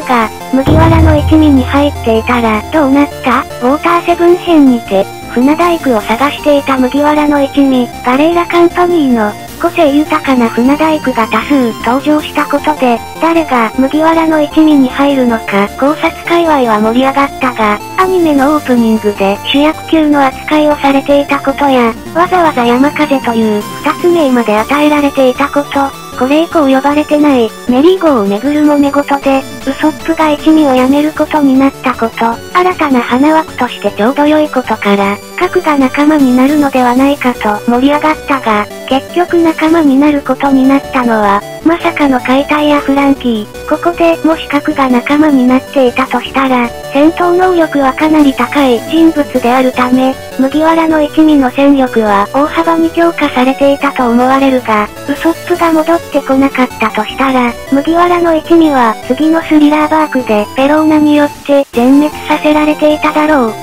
が、麦わらの一味に入っていたら、どうなった？ウォーターセブン編にて、船大工を探していた麦わらの一味、ガレーラカンパニーの、個性豊かな船大工が多数登場したことで、誰が麦わらの一味に入るのか考察界隈は盛り上がったが、アニメのオープニングで主役級の扱いをされていたことや、わざわざ山風という二つ名まで与えられていたこと、これ以降呼ばれてない、メリーゴをめぐる揉め事で、ウソップが一味を辞めることになったこと、新たな花枠としてちょうど良いことから、核が仲間になるのではないかと盛り上がったが、結局仲間になることになったのは、まさかの解体やフランキー。ここでもし核が仲間になっていたとしたら、戦闘能力はかなり高い人物であるため、麦わらの一味の戦力は大幅に強化されていたと思われるが、ウソップが戻ってこなかったとしたら、麦わらの一味は次のスリラーバークでペローナによって全滅させられていただろう。